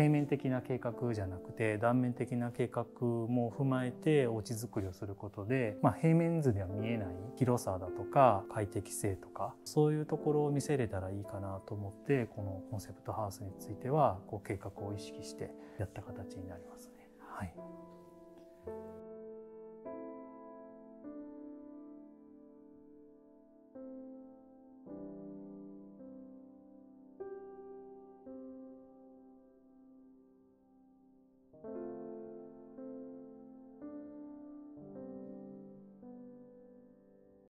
平面的な計画じゃなくて断面的な計画も踏まえておちづくりをすることで、まあ、平面図では見えない広さだとか快適性とかそういうところを見せれたらいいかなと思ってこのコンセプトハウスについてはこう計画を意識してやった形になりますね。はい